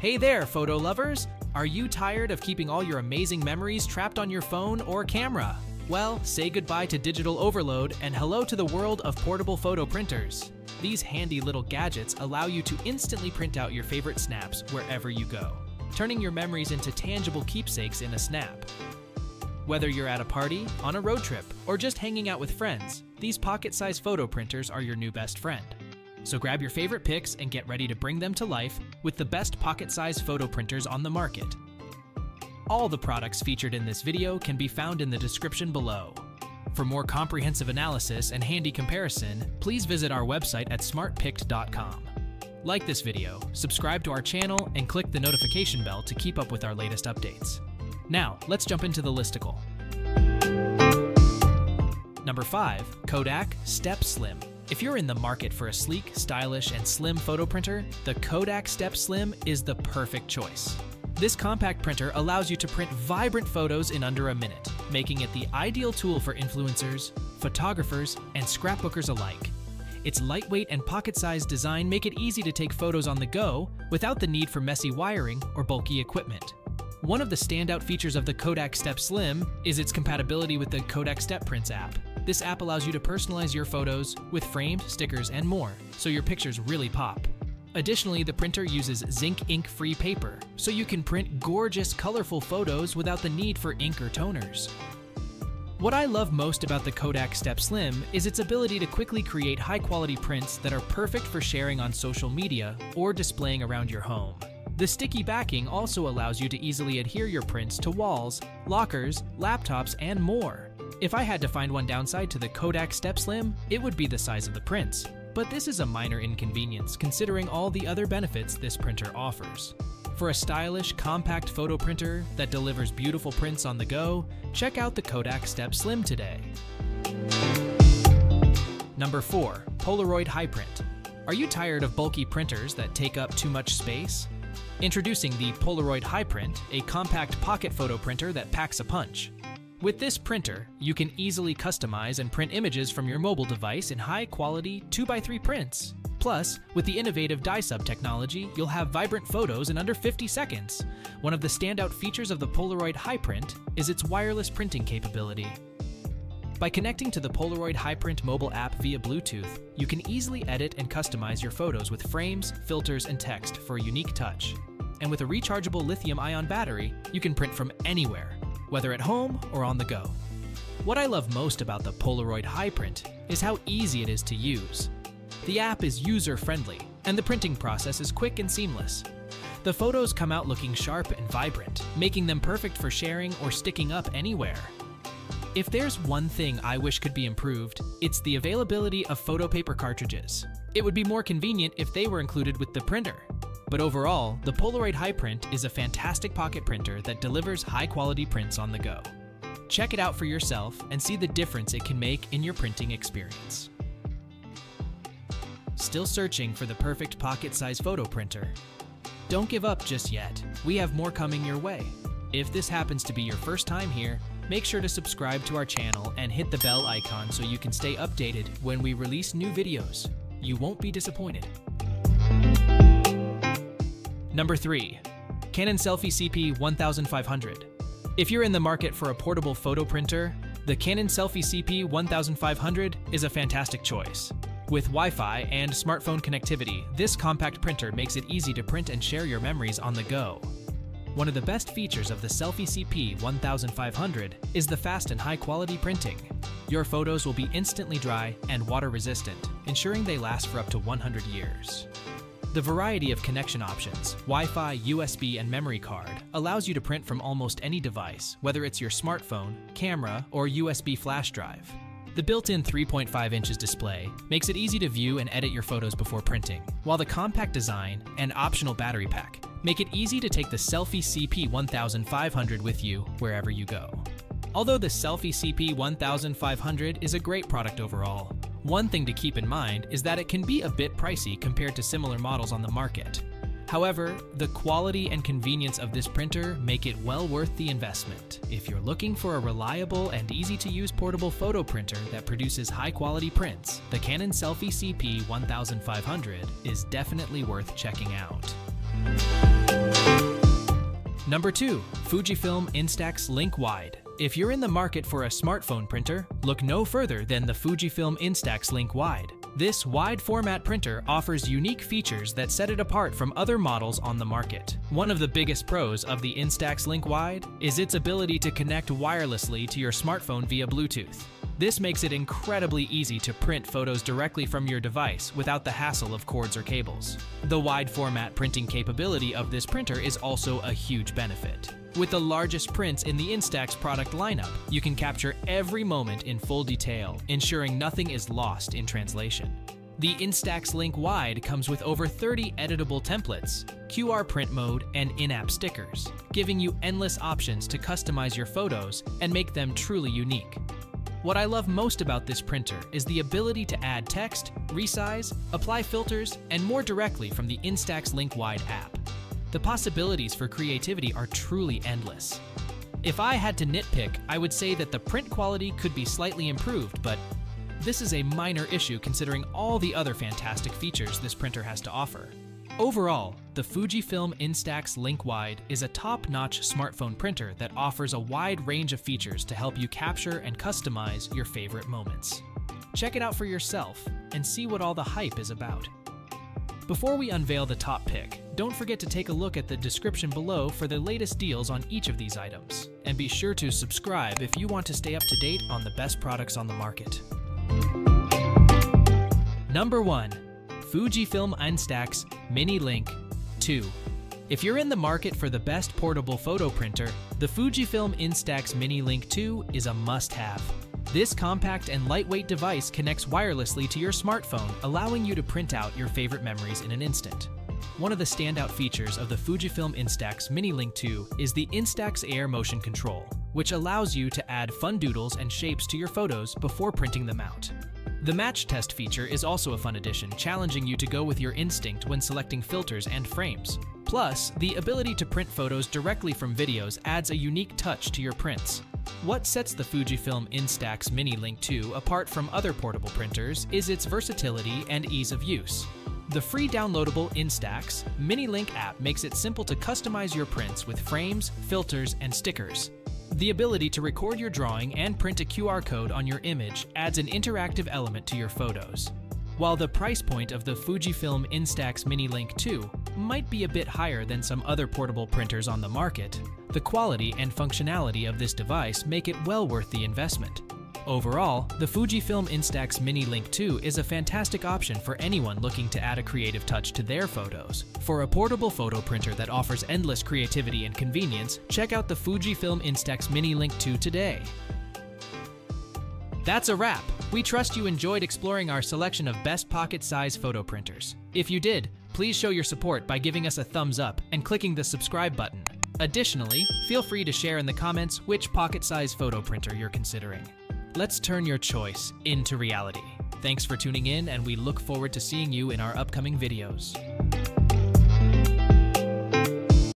Hey there, photo lovers! Are you tired of keeping all your amazing memories trapped on your phone or camera? Well, say goodbye to digital overload and hello to the world of portable photo printers. These handy little gadgets allow you to instantly print out your favorite snaps wherever you go, turning your memories into tangible keepsakes in a snap. Whether you're at a party, on a road trip, or just hanging out with friends, these pocket-sized photo printers are your new best friend. So grab your favorite pics and get ready to bring them to life with the best pocket-sized photo printers on the market. All the products featured in this video can be found in the description below. For more comprehensive analysis and handy comparison, please visit our website at smartpicked.com. Like this video, subscribe to our channel, and click the notification bell to keep up with our latest updates. Now, let's jump into the listicle. Number 5. Kodak Step Slim. If you're in the market for a sleek, stylish, and slim photo printer, the Kodak Step Slim is the perfect choice. This compact printer allows you to print vibrant photos in under a minute, making it the ideal tool for influencers, photographers, and scrapbookers alike. Its lightweight and pocket-sized design make it easy to take photos on the go without the need for messy wiring or bulky equipment. One of the standout features of the Kodak Step Slim is its compatibility with the Kodak Step Prints app. This app allows you to personalize your photos with framed, stickers, and more, so your pictures really pop. Additionally, the printer uses zinc ink-free paper, so you can print gorgeous, colorful photos without the need for ink or toners. What I love most about the Kodak Step Slim is its ability to quickly create high-quality prints that are perfect for sharing on social media or displaying around your home. The sticky backing also allows you to easily adhere your prints to walls, lockers, laptops, and more. If I had to find one downside to the Kodak Step Slim, it would be the size of the prints. But this is a minor inconvenience considering all the other benefits this printer offers. For a stylish, compact photo printer that delivers beautiful prints on the go, check out the Kodak Step Slim today. Number 4. Polaroid Hi-Print. Are you tired of bulky printers that take up too much space? Introducing the Polaroid Hi-Print, a compact pocket photo printer that packs a punch. With this printer, you can easily customize and print images from your mobile device in high-quality 2x3 prints. Plus, with the innovative dye-sub technology, you'll have vibrant photos in under 50 seconds. One of the standout features of the Polaroid Hi-Print is its wireless printing capability. By connecting to the Polaroid Hi-Print mobile app via Bluetooth, you can easily edit and customize your photos with frames, filters, and text for a unique touch. And with a rechargeable lithium-ion battery, you can print from anywhere, whether at home or on the go. What I love most about the Polaroid Hi-Print is how easy it is to use. The app is user-friendly, and the printing process is quick and seamless. The photos come out looking sharp and vibrant, making them perfect for sharing or sticking up anywhere. If there's one thing I wish could be improved, it's the availability of photo paper cartridges. It would be more convenient if they were included with the printer. But overall, the Polaroid Hi-Print is a fantastic pocket printer that delivers high-quality prints on the go. Check it out for yourself and see the difference it can make in your printing experience. Still searching for the perfect pocket-sized photo printer? Don't give up just yet. We have more coming your way. If this happens to be your first time here, make sure to subscribe to our channel and hit the bell icon so you can stay updated when we release new videos. You won't be disappointed. Number 3. Canon Selphy CP 1500. If you're in the market for a portable photo printer, the Canon Selphy CP 1500 is a fantastic choice. With Wi-Fi and smartphone connectivity, this compact printer makes it easy to print and share your memories on the go. One of the best features of the Selphy CP 1500 is the fast and high quality printing. Your photos will be instantly dry and water resistant, ensuring they last for up to 100 years. The variety of connection options, Wi-Fi, USB, and memory card, allows you to print from almost any device, whether it's your smartphone, camera, or USB flash drive. The built-in 3.5 inches display makes it easy to view and edit your photos before printing, while the compact design and optional battery pack make it easy to take the Selphy CP 1500 with you wherever you go. Although the Selphy CP 1500 is a great product overall, one thing to keep in mind is that it can be a bit pricey compared to similar models on the market. However, the quality and convenience of this printer make it well worth the investment. If you're looking for a reliable and easy to use portable photo printer that produces high quality prints, the Canon Selphy CP 1500 is definitely worth checking out. Number 2. Fujifilm Instax Link Wide. If you're in the market for a smartphone printer, look no further than the Fujifilm Instax Link Wide. This wide format printer offers unique features that set it apart from other models on the market. One of the biggest pros of the Instax Link Wide is its ability to connect wirelessly to your smartphone via Bluetooth. This makes it incredibly easy to print photos directly from your device without the hassle of cords or cables. The wide format printing capability of this printer is also a huge benefit. With the largest prints in the Instax product lineup, you can capture every moment in full detail, ensuring nothing is lost in translation. The Instax Link Wide comes with over 30 editable templates, QR print mode, and in-app stickers, giving you endless options to customize your photos and make them truly unique. What I love most about this printer is the ability to add text, resize, apply filters, and more directly from the Instax Link Wide app. The possibilities for creativity are truly endless. If I had to nitpick, I would say that the print quality could be slightly improved, but this is a minor issue considering all the other fantastic features this printer has to offer. Overall, the Fujifilm Instax Link Wide is a top-notch smartphone printer that offers a wide range of features to help you capture and customize your favorite moments. Check it out for yourself and see what all the hype is about. Before we unveil the top pick, don't forget to take a look at the description below for the latest deals on each of these items. And be sure to subscribe if you want to stay up to date on the best products on the market. Number 1. Fujifilm Instax Mini Link 2. If you're in the market for the best portable photo printer, the Fujifilm Instax Mini Link 2 is a must-have. This compact and lightweight device connects wirelessly to your smartphone, allowing you to print out your favorite memories in an instant. One of the standout features of the Fujifilm Instax Mini Link 2 is the Instax Air Motion Control, which allows you to add fun doodles and shapes to your photos before printing them out. The match test feature is also a fun addition, challenging you to go with your instinct when selecting filters and frames. Plus, the ability to print photos directly from videos adds a unique touch to your prints. What sets the Fujifilm Instax Mini Link 2 apart from other portable printers is its versatility and ease of use. The free downloadable Instax Mini Link app makes it simple to customize your prints with frames, filters, and stickers. The ability to record your drawing and print a QR code on your image adds an interactive element to your photos. While the price point of the Fujifilm Instax Mini Link 2 might be a bit higher than some other portable printers on the market, the quality and functionality of this device make it well worth the investment. Overall, the Fujifilm Instax Mini Link 2 is a fantastic option for anyone looking to add a creative touch to their photos. For a portable photo printer that offers endless creativity and convenience, check out the Fujifilm Instax Mini Link 2 today. That's a wrap. We trust you enjoyed exploring our selection of best pocket-size photo printers. If you did, please show your support by giving us a thumbs up and clicking the subscribe button. Additionally, feel free to share in the comments which pocket-size photo printer you're considering. Let's turn your choice into reality. Thanks for tuning in, and we look forward to seeing you in our upcoming videos.